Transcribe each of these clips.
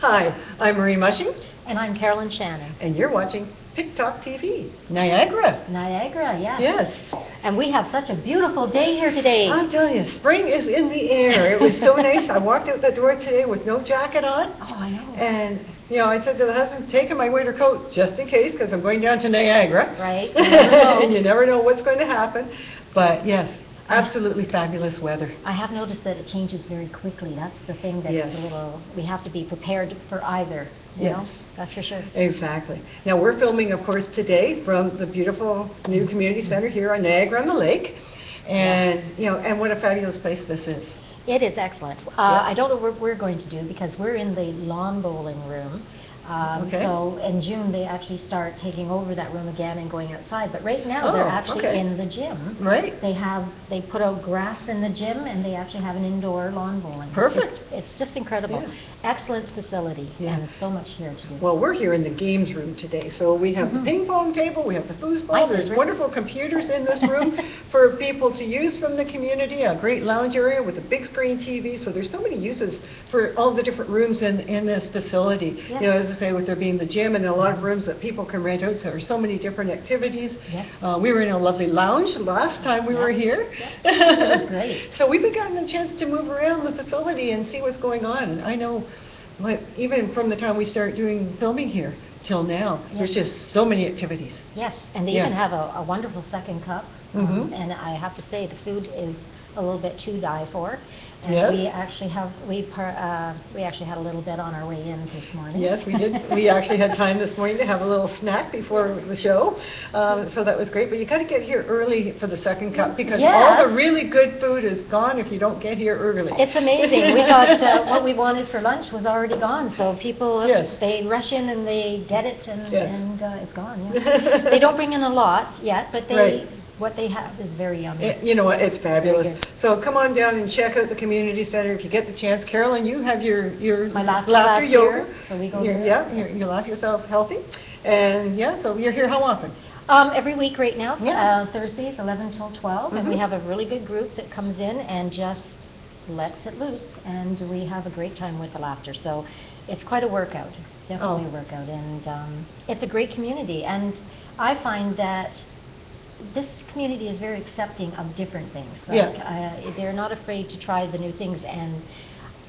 Hi, I'm Marie Mushing, And I'm Carolyn Shannon. and you're watching PICTALK TV, Niagara. Niagara, yes. Yes. And we have such a beautiful day here today. I'm telling you, spring is in the air. It was so nice. I walked out the door today with no jacket on, Oh, I know. and, you know, I said to the husband, taking my winter coat just in case, because I'm going down to Niagara. Right, you. And you never know what's going to happen. But yes, absolutely fabulous weather. I have noticed that it changes very quickly. That's the thing that's Yes. a little, we have to be prepared for either, you Yes. know? That's for sure. Exactly. Now, we're filming, of course, today from the beautiful new community center here on Niagara on the Lake. And, you know, and what a fabulous place this is. It is excellent. Uh. I don't know what we're going to do because we're in the lawn bowling room. Um, Okay. So in June, they actually start taking over that room again and going outside. But right now, they're Oh, actually okay. in the gym. Right? They have, they put out grass in the gym and they actually have an indoor lawn bowling. Perfect. It's- It's just incredible. Yeah. Excellent facility Yeah. and so much here to do. Well, we're here in the games room today, so we have the Mhm. ping pong table, we have the foosball, there's favorite. wonderful computers in this room for people to use from the community, a great lounge area with a big screen TV, so there's so many uses for all the different rooms in, in this facility. Yes. You know, say, with there being the gym and a lot of rooms that people can rent out, so there's so many different activities. Yes. Uh, we were in a lovely lounge last time we were here. It was great. So we've been getting a chance to move around the facility and see what's going on. And I know, like, even from the time we started doing filming here till now, there's just so many activities. Yes, and they Yeah. even have a, a wonderful second cup. um, Mhm. And I have to say, the food is a little bit to die for. And Yes. we actually have, we, par- uh, we actually had a little bit on our way in this morning. Yes, we did. We actually had time this morning to have a little snack before the show, um, so that was great. But you got to get here early for the second cup because all the really good food is gone if you don't get here early. It's amazing. We thought uh, what we wanted for lunch was already gone, so people, Yes. they rush in and they get it and, and uh, it's gone, yeah. They don't bring in a lot yet, but they, Right. What they have is very yummy. It- You know what, it's fabulous. So come on down and check out the community center if you get the chance. Carolyn, you have your, your My laughter class yoga. here, so we go Your- there. Yeah, you you laugh yourself healthy. And, yeah, so you're here how often? Um, every week right now, Yeah. uh, Thursdays, 11 till 12, and we Mhm. have a really good group that comes in and just lets it loose, and we have a great time with the laughter. So it's quite a workout, definitely Oh. a workout, and um, it's a great community. And I find that this community is very accepting of different things. Yeah. Uh, they're not afraid to try the new things, and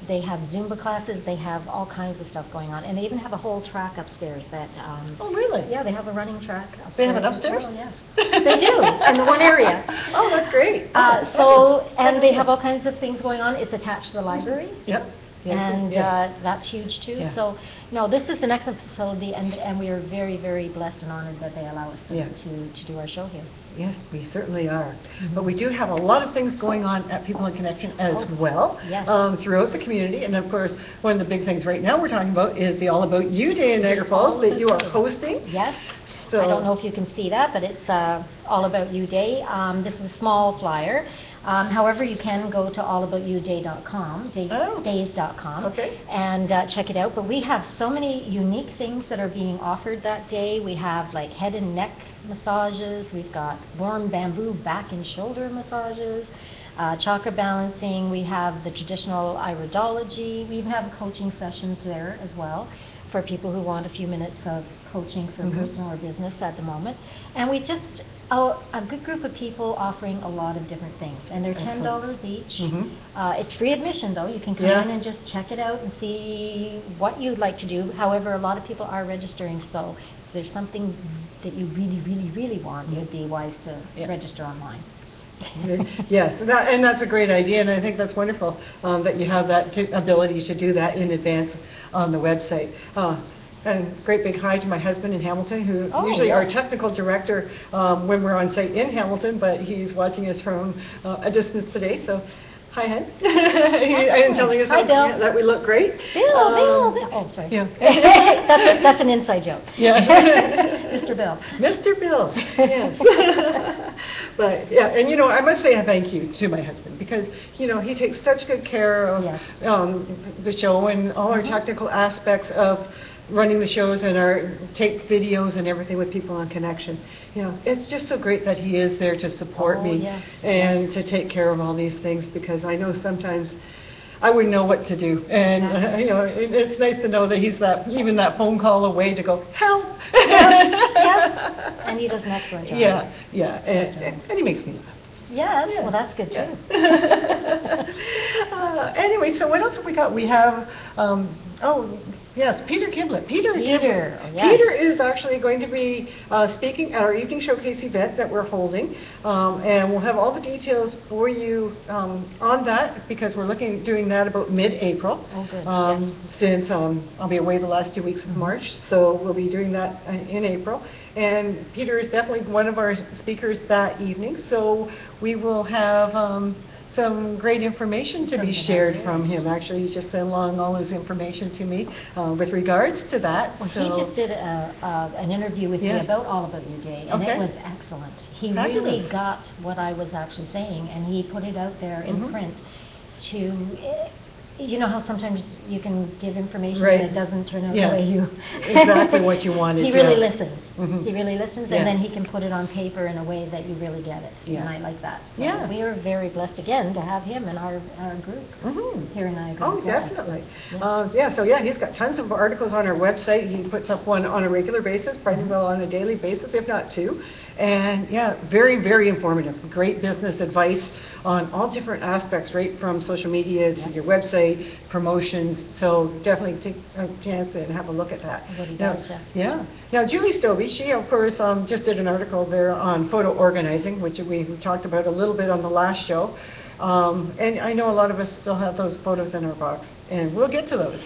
they have Zumba classes, they have all kinds of stuff going on, and they even have a whole track upstairs that. Um, Oh, really? yeah, they have a running track upstairs. They have it upstairs? well, yes. They do, in the one area. Oh, that's great. Uh, so, and they have all kinds of things going on. It's attached to the library. Yep. Yes, And yes. uh, that's huge too. Yeah. So, no, this is an excellent facility, and, and we are very, very blessed and honored that they allow us to, Yeah. to, to do our show here. Yes, we certainly are. But we do have a lot of things going on at People in Connection as Oh, well. yes. um, Throughout the community. And of course, one of the big things right now we're talking about is the All About You Day in Niagara Falls that you are hosting. Yes. So- I don't know if you can see that, but it's uh, All About You Day. Um, This is a small flyer. Um, However, you can go to allaboutyouday.com, day- Oh. days.com, Okay. and uh, check it out. But we have so many unique things that are being offered that day. We have like head and neck massages, we've got warm bamboo back and shoulder massages, uh, chakra balancing, we have the traditional iridology, we even have coaching sessions there as well for people who want a few minutes of coaching for Mhm. personal or business at the moment. And we just, a, a good group of people offering a lot of different things, and they're ten dollars each. Mhm. Uh, it's free admission though, you can come Yeah. in and just check it out and see what you'd like to do. However, a lot of people are registering, so if there's something that you really, really, really want, it would be wise to Yeah. register online. Yes, and that- and that's a great idea, and I think that's wonderful um, that you have that t- ability to do that in advance on the website. Uh, And great big hi to my husband in Hamilton, who's Oh, usually our technical director um, when we're on site in Hamilton, but he's watching us from uh, a distance today, so hi, hon. And telling us Hi, that- Bill. yeah, that we look great. Bill, Bill, Um, Bill, oh, sorry. Yeah. That's, a- that's an inside joke. Yeah. Mr. Bill. Mr. Bill, yes. But, yeah, and you know, I must say a thank you to my husband, because, you know, he takes such good care of Yes. um, the show and all our Mhm. technical aspects of running the shows and our take videos and everything with people on Connection. You know, it's just so great that he is there to support Oh, me yes, and to take care of all these things, because I know sometimes I wouldn't know what to do. And, uh, you know, it- it's nice to know that he's that, even that phone call away to go, help! Yes, and he does an excellent job. Yeah, yeah, and, and he makes me laugh. Yes, well, that's good Yeah. too. Uh, Anyway, so what else have we got? We have, um, oh, yes, Peter Kimblett. Peter Peter, Kimblett. yes. Peter is actually going to be uh, speaking at our evening showcase event that we're holding. Um, And we'll have all the details for you um, on that because we're looking, doing that about mid-April. Oh, good, Um, Since um, I'll be away the last two weeks of March, so we'll be doing that uh, in April. And Peter is definitely one of our speakers that evening, so we will have um, some great information to be shared from him. Actually, he just sent along all his information to me uh, with regards to that. Well, he so- just did a, a- an interview with me about All About Your Day, and Okay. it was excellent. He really got what I was actually saying, and he put it out there in Mhm. print to, you know how sometimes you can give information Right. and it doesn't turn out Yeah. the way you... Exactly what you wanted, He really yeah. listens. Mhm. He really listens, and then he can put it on paper in a way that you really get it. Yeah. And I like that. So Yeah. We are very blessed again to have him in our, our group Mhm. here in Niagara Oh, as well. definitely. Yeah. Uh, Yeah, so yeah, he's got tons of articles on our website. He puts up one on a regular basis, probably Mm-hmm. well on a daily basis, if not two. And yeah, very, very informative. Great business advice on all different aspects, right from social media to your website, promotions. So definitely take a chance and have a look at that. What he Now- does, yes. Yeah. Now, Julie Stobie, she of course um, just did an article there on photo organizing, which we talked about a little bit on the last show. Um, And I know a lot of us still have those photos in our box, and we'll get to those.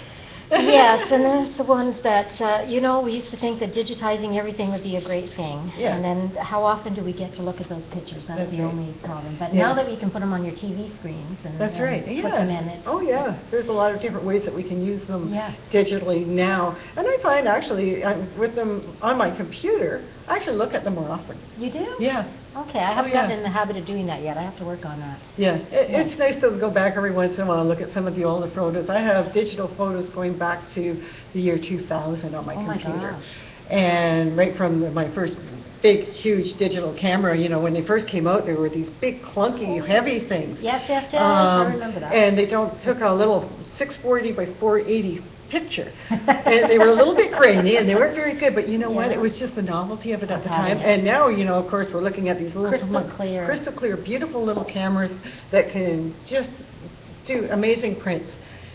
Yes, and there's the ones that, uh, you know, we used to think that digitizing everything would be a great thing. Yeah. And then how often do we get to look at those pictures? That's That's the right. only problem. But Yeah. now that we can put them on your TV screens and That's and right, yeah. put them in, it's... Oh, yeah, there's a lot of different ways that we can use them Yes. digitally now. And I find actually, I'm- with them on my computer, I actually look at them more often. You do? Yeah, Okay, I haven't Oh, yeah. gotten in the habit of doing that yet. I have to work on that. yeah. It- Yeah. It's nice to go back every once in a while and look at some of the older photos. I have digital photos going back to the year 2000 on my Oh, my computer. gosh. And right from the- my first big, huge digital camera, you know, when they first came out, there were these big clunky, heavy things. Yes, yes, yes, I Um, remember that. And they don't, took a little 640 by 480 picture. And they were a little bit grainy, and they weren't very good, but you know what? Yeah. It was just the novelty of it at the time. it. And now, you know, of course, we're looking at these little... Crystal clear. Crystal clear, beautiful little cameras that can just do amazing prints,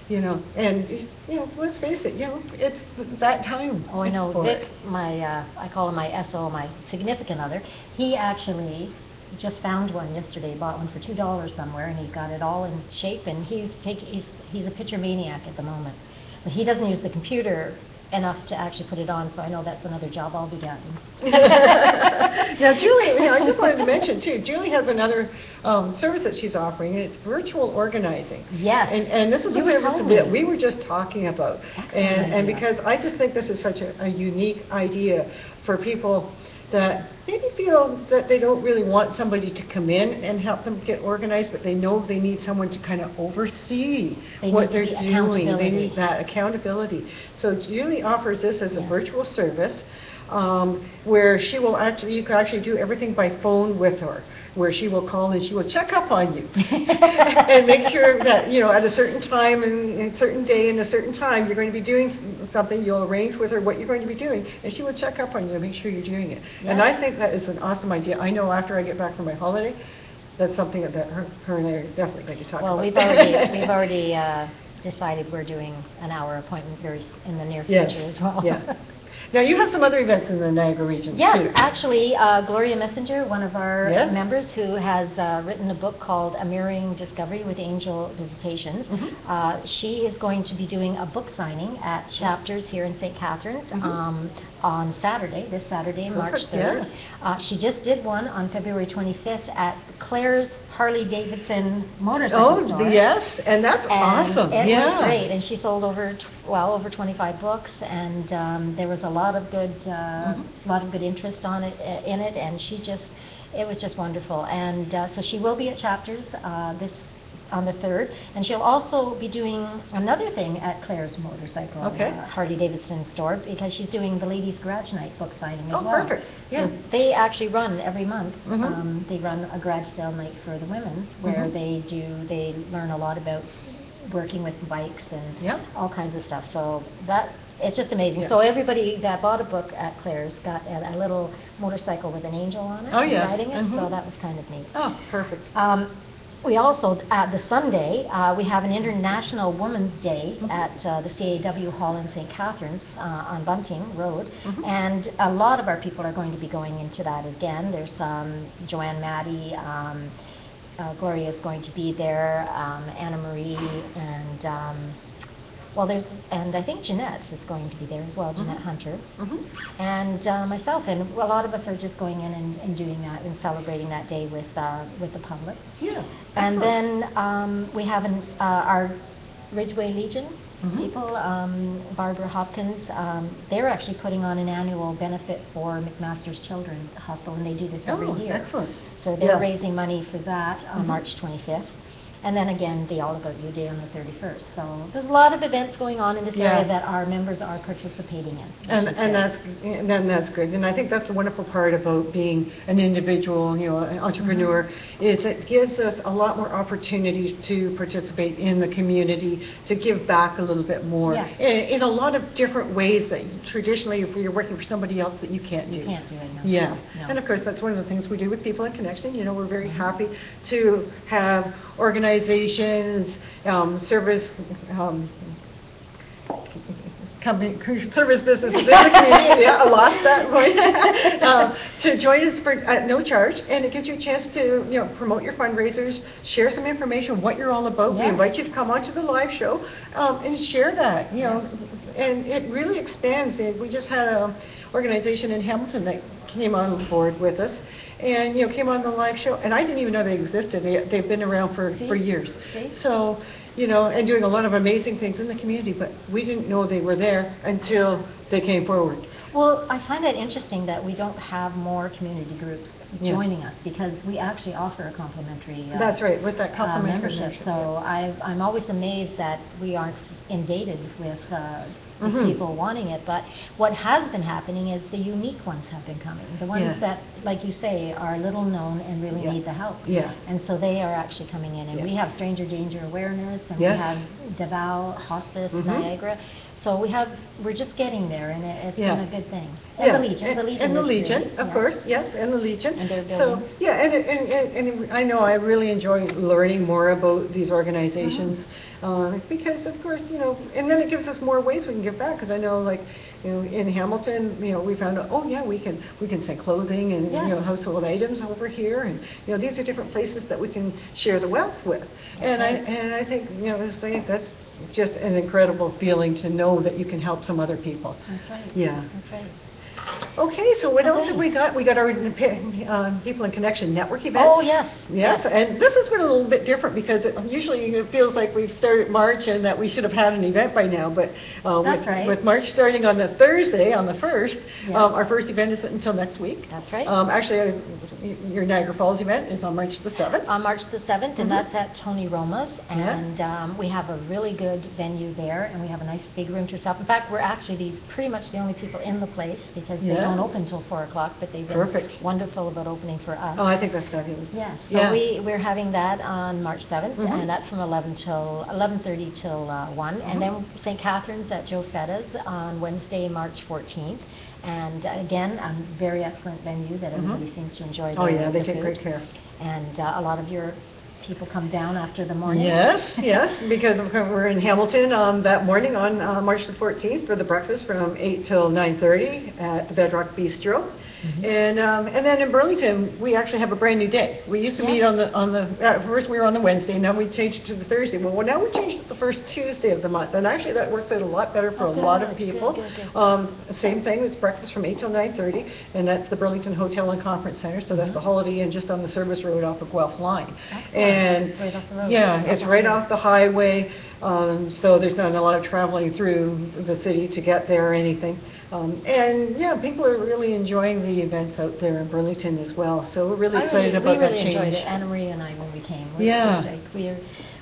you know. And, you know, let's face it, you know, it's that time Oh, I know. Vic, my, uh, I call him my SO, my significant other, he actually just found one yesterday, bought one for two dollars somewhere, and he got it all in shape, and he's take, he's, he's a picture maniac at the moment. But he doesn't use the computer enough to actually put it on, so I know that's another job I'll be getting. Now, Julie, you know, I just wanted to mention too, Julie has another um, service that she's offering, and it's virtual organizing. Yes. And, and this is You a service that we were just talking about. Excellent And, and idea. because I just think this is such a, a unique idea for people that maybe feel that they don't really want somebody to come in and help them get organized, but they know they need someone to kind of oversee They what need they're the doing. They accountability. need that accountability. So Julie offers this as a virtual service um, where she will actually, you can actually do everything by phone with her, where she will call and she will check up on you and make sure that, you know, at a certain time and a certain day and a certain time, you're going to be doing something, you'll arrange with her what you're going to be doing, and she will check up on you and make sure you're doing it. And I think that is an awesome idea. I know after I get back from my holiday, that's something that her her and I are definitely going to talk about. Well, we've already, we've already uh, decided we're doing an hour appointment very, in the near Yes, future as well. yeah. Now, you have some other events in the Niagara region, too. Yes, actually, uh, Gloria Messenger, one of our Yes. members who has uh, written a book called A Mirroring Discovery with Angel Visitations, Mhm. uh, she is going to be doing a book signing at Chapters here in St. Catharines Mhm. um, on Saturday, this Saturday, March 3rd. yeah. Uh, She just did one on February 25th at Claire's Harley-Davidson Motorcycle Oh, Store. yes, and that's And awesome, It yeah. was great, and she sold over, well, over 25 books, and um, there was a lot of good, uh, Mhm. lot of good interest on it, uh, in it, and she just, it was just wonderful. And uh, so she will be at Chapters uh, this, on the 3rd, and she'll also be doing another thing at Claire's Motorcycle Okay. uh, Harley-Davidson store, because she's doing the Ladies Garage Night book signing as Oh, well. perfect, yeah. So they actually run every month. Mhm. Um, They run a garage sale night for the women, where Mhm. they do, they learn a lot about working with bikes and Yeah. all kinds of stuff. So that, it's just amazing. Yeah. So everybody that bought a book at Claire's got a, a little motorcycle with an angel on it. Oh, yeah. Riding it, so Mhm. that was kind of neat. Oh, perfect. Um, We also, at the Sunday, uh, we have an International Women's Day Mhm. at uh, the CAW Hall in St. Catharines uh, on Bunting Road. Mhm. And a lot of our people are going to be going into that again. There's um, Joanne Maddie, um, uh, Gloria is going to be there, um, Anna Marie, and, um, well, there's, and I think Jeanette is going to be there as well, Jeanette Mhm. Hunter Mhm. and uh, myself, and a lot of us are just going in and, and doing that and celebrating that day with uh, with the public. Yeah. And then um, we have an, uh, our Ridgeway Legion Mhm. people, um, Barbara Hopkins. Um, they're actually putting on an annual benefit for McMaster's Children's Hospital, and they do this every Oh, year. excellent. So they're Yeah. raising money for that on Mhm. March 25th. And then again, the All About You Day on the 31st. So there's a lot of events going on in this Yeah. area that our members are participating in. And, and that's, and then that's good, and I think that's the wonderful part about being an individual, you know, an entrepreneur, Mm-hmm. is it gives us a lot more opportunities to participate in the community, to give back a little bit more. Yes. In, in a lot of different ways that traditionally, if you're working for somebody else, that you can't do. You can't do it, no. Yeah, No. and of course, that's one of the things we do with People in Connection, you know, we're very happy to have organizations, um, service, um, company, service businesses in the community, yeah, that um, to join us for, at no charge, and it gives you a chance to, you know, promote your fundraisers, share some information, what you're all about. We invite you to come onto the live show, um, and share that, you know, and it really expands. We just had an organization in Hamilton that came on board with us, and, you know, came on the live show, and I didn't even know they existed. They, they've been around for, for years. See? So, you know, and doing a lot of amazing things in the community, but we didn't know they were there until they came forward. Well, I find that interesting that we don't have more community groups Yeah. joining us because we actually offer a complimentary uh, That's right, with that uh, membership. membership, So. I, I'm always amazed that we aren't inundated with, uh, with Mhm. people wanting it. But what has been happening is the unique ones have been coming. The ones Yeah. that, like you say, are little known and really Yeah. need the help. Yeah. And so they are actually coming in. And we have stranger danger awareness and Yes. we have Davao, Hospice, Mhm. Niagara. So we have, we're just getting there and it, it's Yeah. been a good thing. And the Yes, Legion, the and- Legion And the Legion, of yes. course, yes, and the Legion. And they're So, yeah, and, and, and and I know I really enjoy learning more about these organizations, Mm-hmm. Uh, because of course, you know, and then it gives us more ways we can give back, because I know like, you know, in Hamilton, you know, we found out, oh yeah, we can, we can send clothing and, you know, household items over here, and, you know, these are different places that we can share the wealth with. That's And I, and I think, you know, it's like, that's just an incredible feeling to know that you can help some other people. That's right. Yeah. That's right. Okay, so what else have we got? We got our uh, People in Connection Network event. Oh, yes, Yes, and this has been a little bit different because it- usually it feels like we've started March and that we should have had an event by now, but uh, That's with- right. with March starting on the Thursday, on the 1st, Yes. um, our first event isn't until next week. That's right. Um, Actually, uh, y- your Niagara Falls event is on March the 7th. On March the 7th, Mhm. and that's at Tony Roma's, Yeah. and um, we have a really good venue there, and we have a nice big room to yourself. In fact, we're actually the, pretty much the only people in the place, because they Yeah. Don't open till 4 o'clock, but they've been Perfect. wonderful about opening for us. Oh, I think that's fabulous. Yes, Yeah. so we, we're having that on March 7th, Mhm. and that's from 11 till, 11:30 till uh, 1. Mhm. And then St. Catharines at Joe Fetta's on Wednesday, March 14th. And again, a very excellent venue that Mhm. everybody seems to enjoy. Oh, the- yeah, they the take food. great care. And uh, a lot of your people come down after the morning. Yes, yes, because of course we're in Hamilton um, that morning on uh, March the 14th for the breakfast from 8 till 9:30 at the Bedrock Bistro. Mhm. And, um, and then in Burlington, we actually have a brand new day. We used to Yeah. meet on the, on the, at first we were on the Wednesday, now we changed it to the Thursday. Well, now we changed it the first Tuesday of the month, and actually that works out a lot better for a lot of people. good, good. Um, Same thing, it's breakfast from 8 till 9:30, and that's the Burlington Hotel and Conference Center, so that's Mhm. the Holiday Inn just on the service road off of Guelph Line. Excellent. And, Right off the road. yeah, it's right off the highway, um, so there's not a lot of traveling through the city to get there or anything. Um, And, yeah, people are really enjoying the events out there in Burlington as well, so we're really I excited about that We really enjoyed change. it, Anna Maria and I, when we came. We- Yeah. like, We're,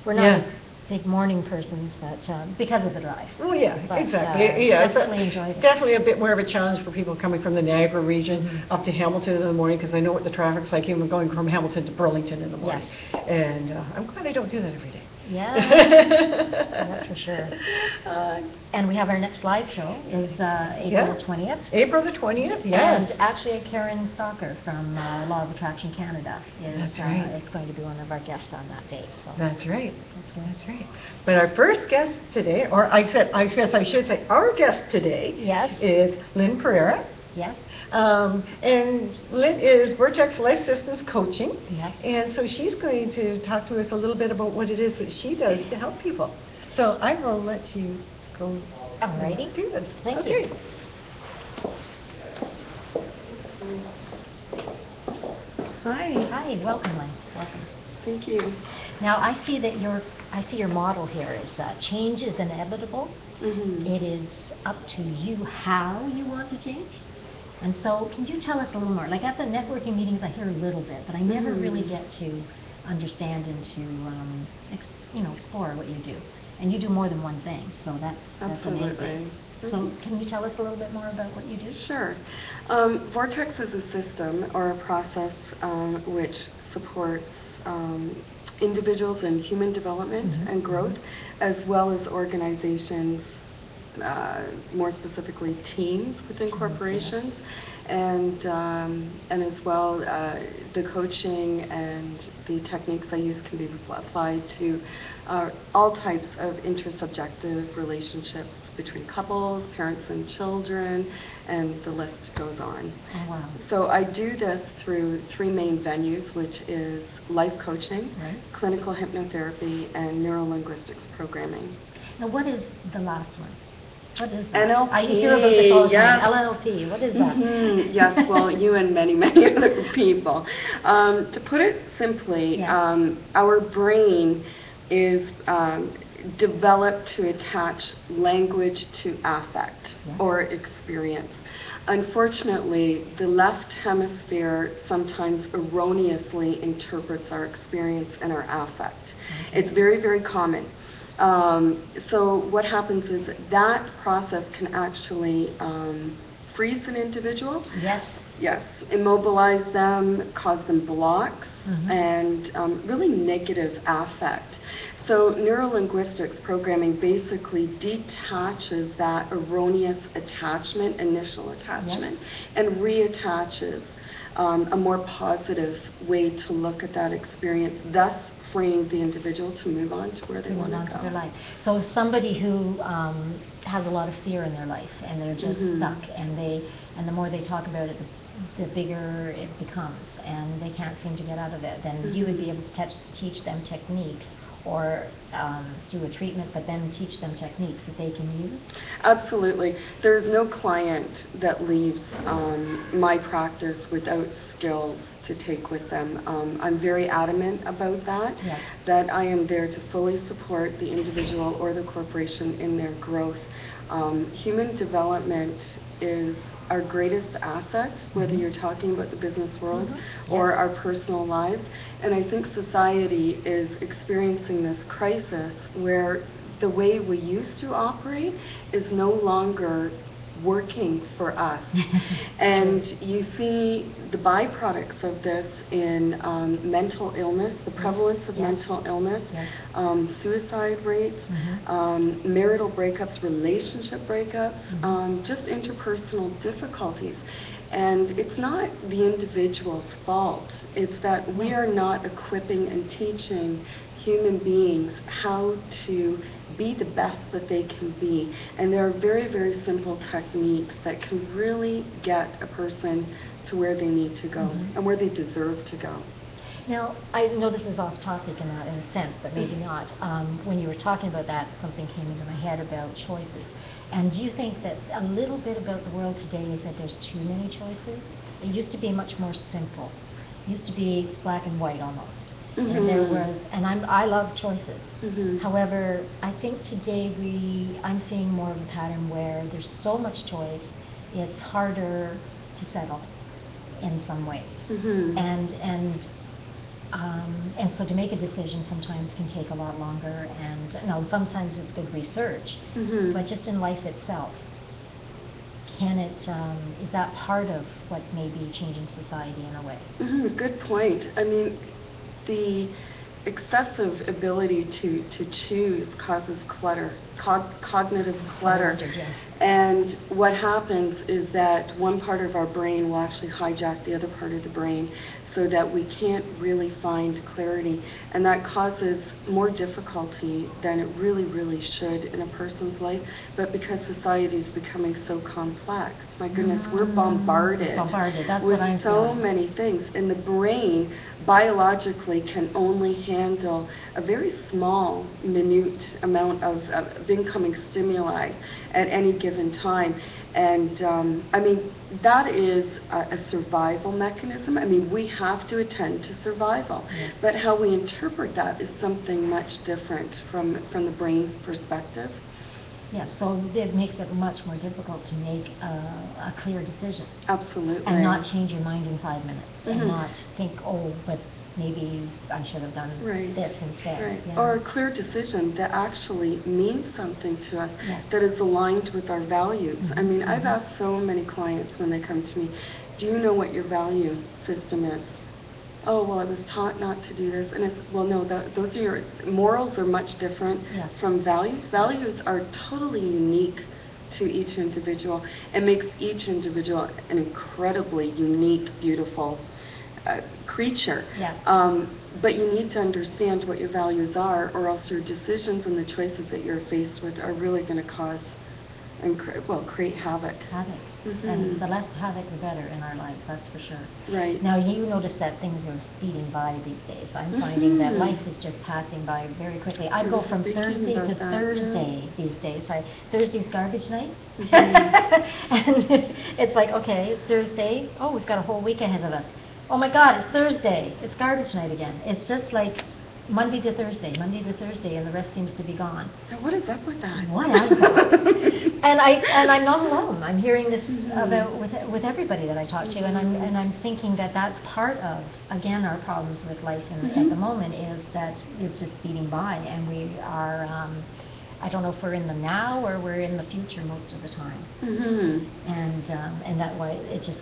we're Yeah. not big morning persons, but, um, because of the drive. Oh, yeah, But, exactly, uh, yeah. it's a- definitely enjoyed it. Definitely a bit more of a challenge for people coming from the Niagara region Mhm. up to Hamilton in the morning, because I know what the traffic's like, even going from Hamilton to Burlington in the morning. And uh, I'm glad I don't do that every day. Yeah, that's for sure. Uh, And we have our next live show is uh, April Yeah. 20th. April the 20th, yes. And actually, Karen Stalker from uh, Law of Attraction Canada is That's uh, right. is going to be one of our guests on that date. So That's right. That's. That's right. But our first guest today, or I said, I guess I should say, our guest today Yes. is Lynn Pereira. Yes, Um, and Lynn is Vortex Life Systems Coaching. Yes. And so she's going to talk to us a little bit about what it is that she does to help people. So I will let you go. Alrighty. Do this. Thank okay. you. Hi, hi, welcome, Lynn. Welcome. thank you. Now I see that your I see your model here is uh, change is inevitable. Mhm. It is up to you how you want to change. And so, can you tell us a little more? Like at the networking meetings, I hear a little bit, but I never Mhm. really get to understand and to, um, ex- you know, explore what you do. And you do more than one thing, so that's that's amazing. Absolutely. So, Mhm. can you tell us a little bit more about what you do? Sure. Um, Vortex is a system or a process um, which supports um, individuals in human development Mhm, and growth, as well as organizations, uh, more specifically teams within corporations, and um, and as well uh, the coaching and the techniques I use can be applied to uh, all types of intersubjective relationships between couples, parents and children, and the list goes on. Oh, wow. So I do this through three main venues, which is life coaching, Right. clinical hypnotherapy, and neurolinguistics programming. Now, what is the last one? What is that? NLP, I hear about this all the time. yes. LNLP. What is that? Mhm, Yes, well, you and many, many other people. Um, to put it simply, Yeah. um, our brain is um, developed to attach language to affect Yeah. or experience. Unfortunately, the left hemisphere sometimes erroneously interprets our experience and our affect. Okay. It's very, very common. Um, so what happens is that process can actually um, freeze an individual. Yes. Yes, immobilize them, cause them blocks, Mhm. and um, really negative affect. So neurolinguistics programming basically detaches that erroneous attachment, initial attachment, and reattaches um, a more positive way to look at that experience, thus freeing the individual to move on to where they want move to on go. to their life. So somebody who um, has a lot of fear in their life and they're just Mhm. stuck, and they and the more they talk about it, the, the bigger it becomes, and they can't seem to get out of it. Then you would be Mhm. able to touch, teach them technique or um, do a treatment, but then teach them techniques that they can use. Absolutely. There's no client that leaves um, my practice without skills to take with them. Um, I'm very adamant about that, Yes. that I am there to fully support the individual or the corporation in their growth. Um, human development is our greatest asset, whether Mhm. you're talking about the business world Mhm. or Yes. our personal lives. And I think society is experiencing this crisis where the way we used to operate is no longer working for us. and you see the byproducts of this in um, mental illness, the prevalence of Yes. mental illness, Yes. um, suicide rates, Mhm. um, marital breakups, relationship breakups, Mhm. um, just interpersonal difficulties. And it's not the individual's fault. It's that we are not equipping and teaching human beings how to be the best that they can be. And there are very, very simple techniques that can really get a person to where they need to go Mhm. and where they deserve to go. Now, I know this is off topic in a, in a sense, but maybe not. Um, when you were talking about that, something came into my head about choices. And do you think that a little bit about the world today is that there's too many choices? It used to be much more simple. It used to be black and white almost. And there was, and I'm, I love choices. Mhm. However, I think today we, I'm seeing more of a pattern where there's so much choice, it's harder to settle in some ways. Mhm. And, and, um, and so to make a decision sometimes can take a lot longer, and, no, sometimes it's good research, Mhm. but just in life itself, can it, um, is that part of what may be changing society in a way? Mhm, Good point. I mean, the excessive ability to, to choose causes clutter, cog- cognitive clutter. Clutter. And what happens is that one part of our brain will actually hijack the other part of the brain so that we can't really find clarity. And that causes more difficulty than it really, really should in a person's life. But because society is becoming so complex, my goodness, we're Mm, bombarded, bombarded, that's with so feeling. many things. And the brain biologically can only handle a very small, minute amount of, of incoming stimuli at any given time. And um, I mean, that is a, a survival mechanism. I mean, we have to attend to survival. Yes. But how we interpret that is something much different from, from the brain's perspective. Yes, so it makes it much more difficult to make a, a clear decision. Absolutely. And not change your mind in five minutes. Mhm. And not think, oh, but maybe I should have done Right. this instead. Right. Yeah. Or a clear decision that actually means something to us, Yes. that is aligned with our values. I mean, I've Mhm. asked so many clients when they come to me, do you know what your value system is? Oh, well, I was taught not to do this. And it's, well, no, tho- those are your, morals are much different from values. Values are totally unique to each individual and makes each individual an incredibly unique, beautiful uh, creature. Yes. Um, but you need to understand what your values are, or else your decisions and the choices that you're faced with are really going to cause and cre- well create havoc. Havoc. Mhm. And the less havoc, the better in our lives, that's for sure. Right. Now, you notice that things are speeding by these days. I'm finding that Mhm. life is just passing by very quickly. I go from Thursday to that, yeah. Thursday these days. I, Thursday's garbage night. Mhm. and it's, it's like, okay, it's Thursday. Oh, we've got a whole week ahead of us. Oh my God, it's Thursday. It's garbage night again. It's just like Monday to Thursday, Monday to Thursday, and the rest seems to be gone. Now, what is up with that? What is that? And I and I'm not alone. I'm hearing this Mhm. about with with everybody that I talk to, and I'm Mhm. and I'm thinking that that's part of again our problems with life in, at Mhm. the moment is that it's just speeding by, and we are. Um, I don't know if we're in the now or we're in the future most of the time, hmm and um, and that way it just.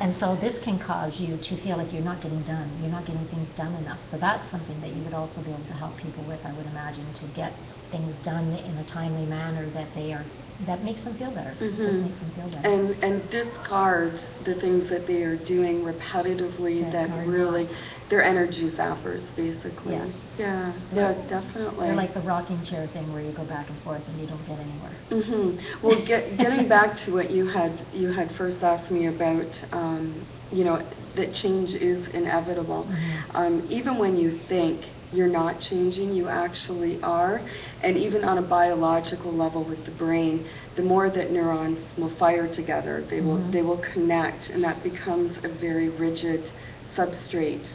And so this can cause you to feel like you're not getting done, you're not getting things done enough. So that's something that you would also be able to help people with, I would imagine, to get things done in a timely manner that they are, that makes them feel better. Just Mhm. makes them feel better. And and discard the things that they are doing repetitively That that really their they're energy zappers basically. Yes. Yeah. They're- Yeah, definitely. They're like the rocking chair thing where you go back and forth and you don't get anywhere. Mm-hmm. Well, get, getting back to what you had you had first asked me about, um, you know, that change is inevitable. Mhm. Um, even when you think you're not changing, you actually are. And even on a biological level with the brain, the more that neurons will fire together, they will Mhm. they will connect, and that becomes a very rigid substrate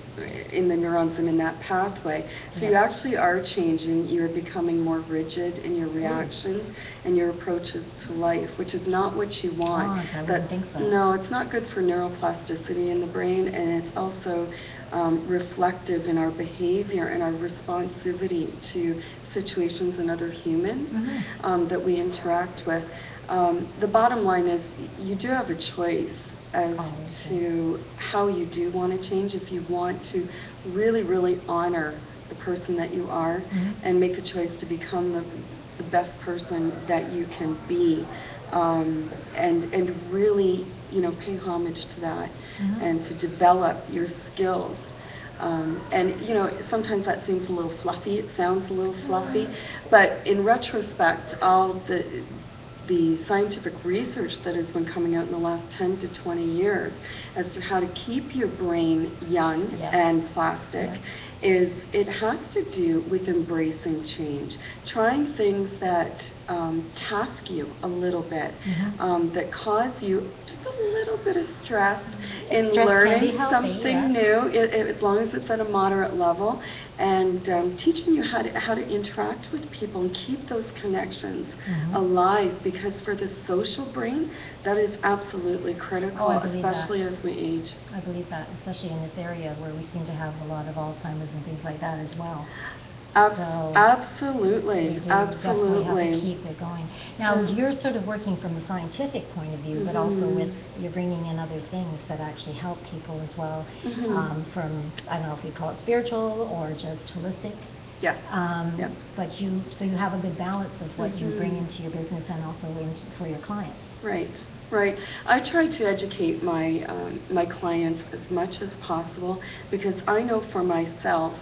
in the neurons and in that pathway. So you actually are changing, you're becoming more rigid in your reactions and your approaches to life, which is not what you want. Want, I wouldn't think so. No, it's not good for neuroplasticity in the brain, and it's also um, reflective in our behavior and our responsivity to situations and other humans Mhm. um, that we interact with. Um, the bottom line is you do have a choice as Always, to how you do want to change. If you want to really, really honor the person that you are Mhm. and make a choice to become the, the best person that you can be, um, and and really, you know, pay homage to that Mhm. and to develop your skills. Um, and you know, sometimes that seems a little fluffy. It sounds a little fluffy, but in retrospect, all the the scientific research that has been coming out in the last 10 to 20 years as to how to keep your brain young Yes. and plastic Yes. Is it has to do with embracing change, trying things that um, task you a little bit, Mhm. um, that cause you just a little bit of stress in Stress learning healthy, something yes. new, i- i- as long as it's at a moderate level, and um, teaching you how to how to interact with people and keep those connections Mhm. alive. Because for the social brain, that is absolutely critical, Oh, believe that. especially as we age. I believe that, especially in this area where we seem to have a lot of Alzheimer's and things like that as well. Ab- So- Absolutely, We definitely have to absolutely. keep it going. Now, Mm. you're sort of working from a scientific point of view, but also Mhm. with, you're bringing in other things that actually help people as well, Mhm. um, from, I don't know if you call it spiritual or just holistic. Yeah. Um, Yep. But you, so you have a good balance of what you bring Mhm. into your business and also into, for your clients. Right, right. I try to educate my, um, my clients as much as possible because I know for myself,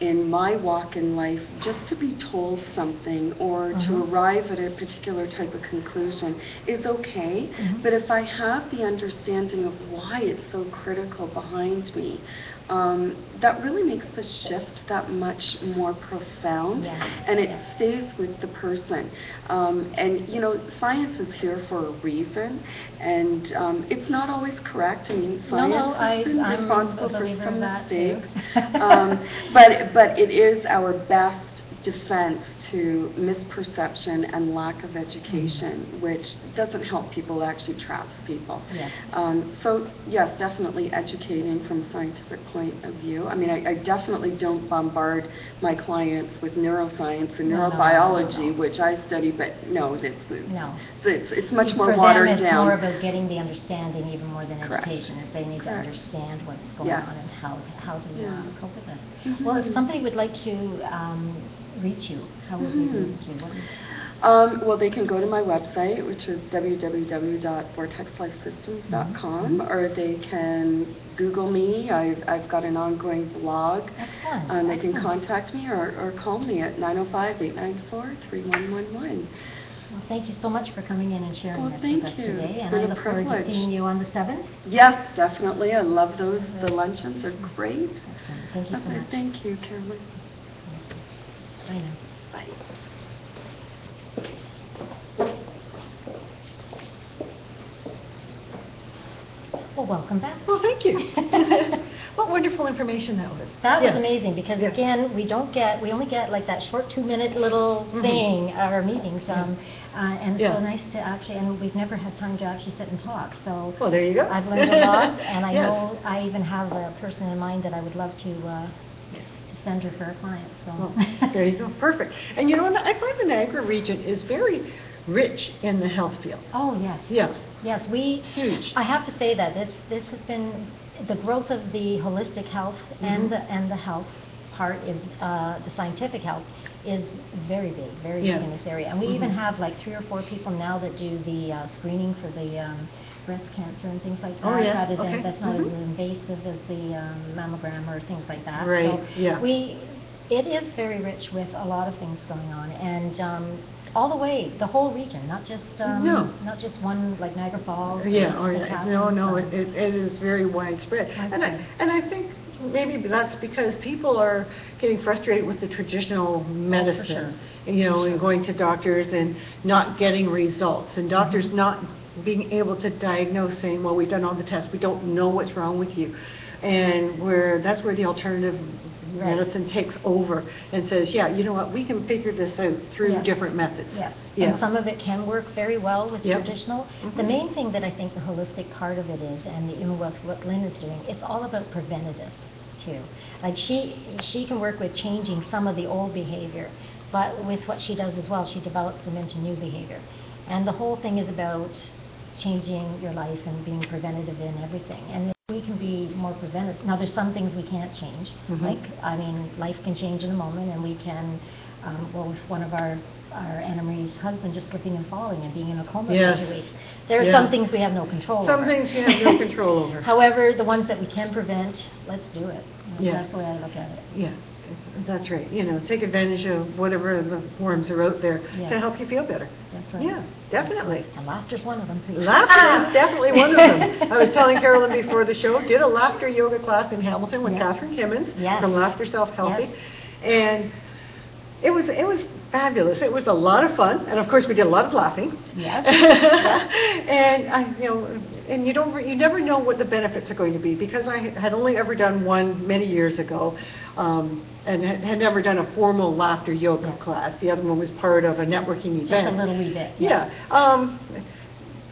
in my walk in life, just to be told something or to Mhm. arrive at a particular type of conclusion is okay. Mhm. But if I have the understanding of why it's so critical behind me, um, that really makes the shift that much more profound Yeah, and it yeah. stays with the person. Um, and, you know, science is here for a reason, and um, it's not always correct. I mean, science no, I- has been I'm responsible for some mistakes. um, but, but it is our best defense to misperception and lack of education, Mm-hmm. which doesn't help people, it actually traps people. Yes. Um, so, yes, definitely educating from a scientific point of view. I mean, I, I definitely don't bombard my clients with neuroscience and No, no, no, no, neurobiology, which I study, but no, it's, No. it's, it's much more watered down. For them, it's more about getting the understanding even more than Correct. education. If they need to understand what's going Yeah. on and how, how to Yeah. cope with it. Well, if somebody would like to um, reach you, how would they reach you? What is- Um, well, they can go to my website, which is www.vortexlifesystems.com, Mhm. or they can Google me. I've, I've got an ongoing blog. Excellent. Um, they can contact me or, or call me at 905-894-3111. Well, thank you so much for coming in and sharing Well, this thank with us you. today. And I look forward to seeing you on the 7th. Yes, definitely. I love those. The luncheons are great. Excellent. Thank you so Okay, much. Thank you, Carolyn. Bye now. Bye. Well, welcome back. Well, thank you. What wonderful information that was. That was Yeah. amazing, because Yeah. again, we don't get, we only get like that short two-minute little Mhm. thing at our meetings, um, uh, and it's Yeah. so nice to actually, and we've never had time to actually sit and talk, so. Well, there you go. I've learned a lot, and I Yes. know, I even have a person in mind that I would love to, uh, her for a client, so. Well, There you go, perfect. And you know what, I find the Niagara region is very rich in the health field. Oh, yes. Yeah, Yes, we, Huge. I have to say that this, this has been, the growth of the holistic health and Mhm. the, and the health part is, uh, the scientific health is very big, very big in this area. And we even Mhm. have like three or four people now that do the uh, screening for the um, breast cancer and things like that. Oh, yes, rather than- okay. That's not as Mhm. invasive as the um, mammogram or things like that. Right, So yeah. We, it is very rich with a lot of things going on. And um, all the way, the whole region, not just, um, No. not just one, like Niagara Falls. Yeah, or, no, no, it, it is very widespread. And I, and I think maybe that's because people are getting frustrated with the traditional medicine. You know, Oh, For and going to doctors and not getting results, and doctors Mhm. not being able to diagnose, saying, well, we've done all the tests, we don't know what's wrong with you. And where, that's where the alternative Right. medicine takes over and says, yeah, you know what, we can figure this out through Yes. different methods. Yes, Yeah. and some of it can work very well with Yep. traditional. The Mhm. main thing that I think the holistic part of it is, and even with what Lynn is doing, it's all about preventative too. Like she, she can work with changing some of the old behavior, but with what she does as well, she develops them into new behavior. And the whole thing is about changing your life and being preventative in everything. And if we can be more preventative. Now, there's some things we can't change. Mhm. Like, I mean, life can change in a moment, and we can, um, well, with one of our, our Anna Marie's husband just slipping and falling and being in a coma Yes. for two weeks. There are Yeah. some things we have no control over. Some things you have no control over. However, the ones that we can prevent, let's do it. Yeah. That's the way I look at it. Yeah, that's right. You know, take advantage of whatever the worms are out there Yeah. to help you feel better. That's right. Yeah, definitely. And laughter's one of them. too. Laughter is definitely one of them. I was telling Carolyn before the show, did a laughter yoga class in Hamilton with Yes. Catherine Kimmons Yes. from Laugh Yourself Healthy. Yes. And it was, it was fabulous. It was a lot of fun, and of course, we did a lot of laughing. Yes. And I, you know, and you don't, you never know what the benefits are going to be, because I had only ever done one many years ago, um, and had had never done a formal laughter yoga Yes. class. The other one was part of a networking event. Just a little wee bit. Yeah. Um,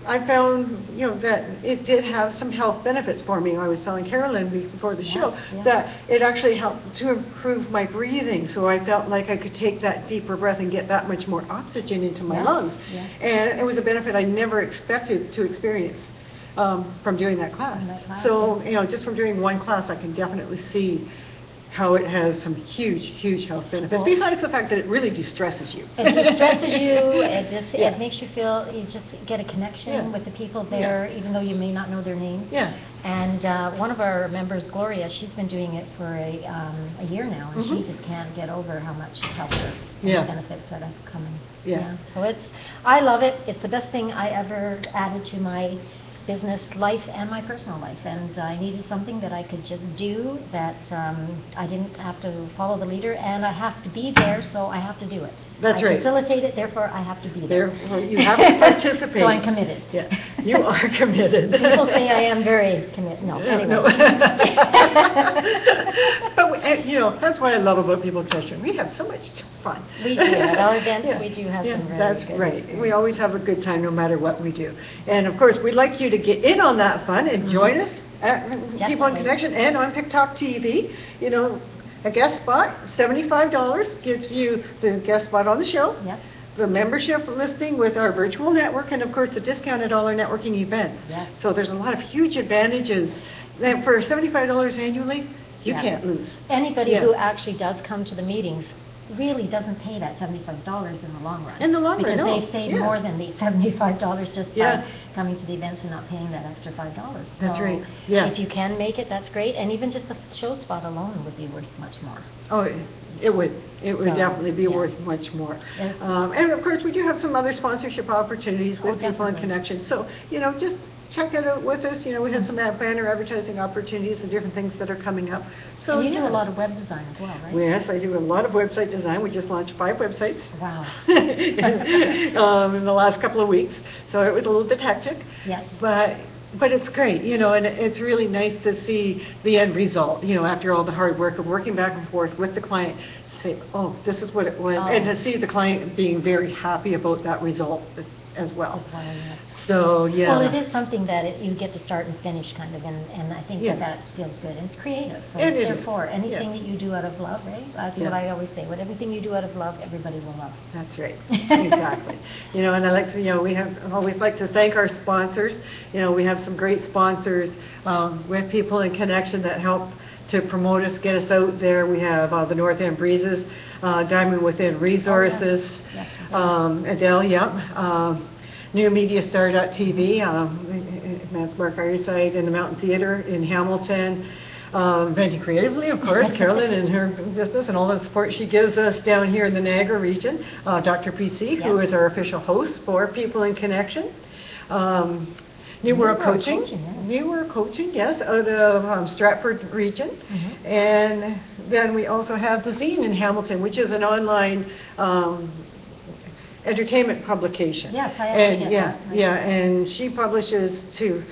I found, you know, that it did have some health benefits for me. I was telling Carolyn before the show yeah. that it actually helped to improve my breathing, so I felt like I could take that deeper breath and get that much more oxygen into my lungs. And it was a benefit I never expected to experience um, from doing that class. That class, So, you know, just from doing one class, I can definitely see how it has some huge, huge health benefits, Well- besides the fact that it really de-stresses you. It distresses you, it just, Yeah. it makes you feel, you just get a Yeah. connection with the people Yeah. there, even though you may not know their names. Yeah. And uh, one of our members, Gloria, she's been doing it for a, um, a year now, and she Mhm. just can't get over how much it helped her, and Yeah. the benefits that have come in. Yeah. So it's, I love it, it's the best thing I ever added to my business life and my personal life, and I needed something that I could just do, that um, I didn't have to follow the leader, and I have to be there, so I have to do it. That's I right. facilitate it, therefore I have to be there. Therefore, you have to participate. So I'm committed. Yeah, you are committed. People say I am very committed, no, Yeah, anyway. no. But, we- and, you know, that's what I love about People Connection. We have so much fun. We do. At our events, Yeah, we do have yeah, some very That's good right. We always have a good time, no matter what we do. And of course, we'd like you to get in on that fun and join mm-hmm. us at in Definitely. Connection and on PICTALK TV. You know, a guest spot, seventy-five dollars gives you the guest spot on the show. Yes, the membership listing with our virtual network, and of course, the discount at all our networking events. Yes. So there's a lot of huge advantages. And for $75 annually, you Yes. can't lose. anybody Yeah. who actually does come to the meetings really doesn't pay that seventy-five dollars in the long run. In the long run, no. Because they save Yeah. more than the seventy-five dollars just Yeah. by coming to the events and not paying that extra five dollars. That's So right. Yeah. If you can make it, that's great, and even just the show spot alone would be worth much more. Oh, it- would, it would So, definitely be yeah. worth much more. Yes. Um, And of course, we do have some other sponsorship opportunities Oh, with People in. Connection. So, you know, just check it out with us, you know, we have some ad- banner advertising opportunities and different things that are coming up. So And you do yeah. a lot of web design as well, right? Yes, I do a lot of website design. We just launched five websites. Wow. um, in the last couple of weeks, so it was a little bit hectic. Yes. But, but it's great, you know, and it's really nice to see the end result, you know, after all the hard work of working back and forth with the client, say, oh, this is what it was, and Oh. to see the client being very happy about that result as well. As well, yes. So, yeah. Well, it is something that it- you get to start and finish kind of, and, and I think Yeah. that that feels good. And it's creative, so It is, therefore, anything yeah. that you do out of love, right? That's what Yeah. I always say, what everything you do out of love, everybody will love. That's right, exactly. You know, and I like to, you know, we have, I always like to thank our sponsors. You know, we have some great sponsors um, with People in Connection that help to promote us, get us out there. We have uh, the North End Breezes, uh, Diamond Within Resources, Yes, Adele. um, Adele, yep, um, NewMediaStar.tv, um, Mance Mark Ironside in the Mountain Theater in Hamilton, um, Venting Creatively, of course, Carolyn and her business and all the support she gives us down here in the Niagara region, uh, Dr. PC, who Yes. is our official host for People in Connection, um, New New World World Coaching. Coaching, yes. New World Coaching, yes, out of um, Stratford region. Mhm. And then we also have the Zine in Hamilton, which is an online um, entertainment publication. Yes, I actually And, get yeah, Yeah, and she publishes to,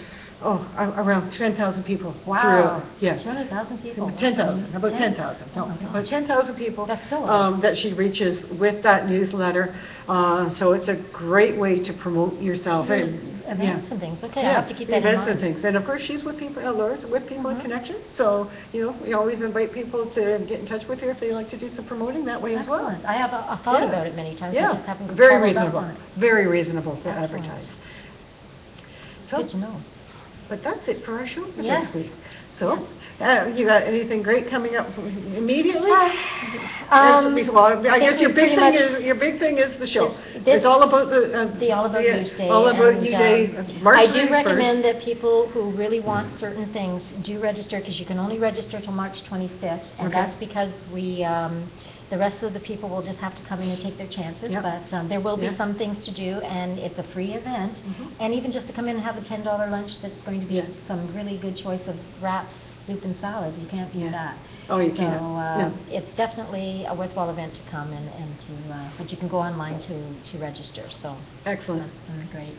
oh, a- around 10,000 people. Wow. Yes. 200,000 people. 10,000, about Ten. 10,000, Oh no, my about 10,000 people. That's still a lot. um, That she reaches with that newsletter. Uh, So it's a great way to promote yourself. And- Events yeah. and things, okay, I have to keep that in Events and things. And of course, she's with people, uh, Laura's with People in Mhm. Connection. So, you know, we always invite people to get in touch with her if they like to do some promoting that way as well. Excellent. I have a thought Yeah. about it many times, I Yeah, just haven't very followed up reasonable, on it. very reasonable to Excellent. advertise. So, Good to know. But that's it for our show for Yes. this week. So, uh, you got anything great coming up immediately? Um, Well, I think guess your we big pretty thing much- is, your big thing is the show. This- this- It's all about the... uh, The All About the- You Day. All About and, You um, Day, uh, March I do 31st. recommend that people who really want certain things do register, because you can only register till March 25th. And Okay. that's because we, um, the rest of the people will just have to come in and take their chances. Yep. But um, there will be Yeah. some things to do, and it's a free event. Mhm. And even just to come in and have a $10 lunch, that's going to be Yeah. some really good choice of wraps, soup, and salad. You can't beat Yeah. that. Oh, you So, can't. uh, No. it's definitely a worthwhile event to come and and to, uh, but you can go online to to register, so Excellent. that's great.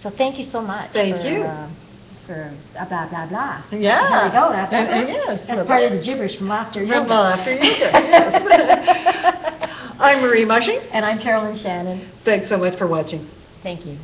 So thank you so much. Thank for, you. uh, For blah, blah, blah. Yeah. There we go, that's, And- and yes, that's part of the gibberish from laughter From yoga. Laughter Yoga, yes. I'm Marie Mushing. And I'm Carolyn Shannon. Thanks so much for watching. Thank you.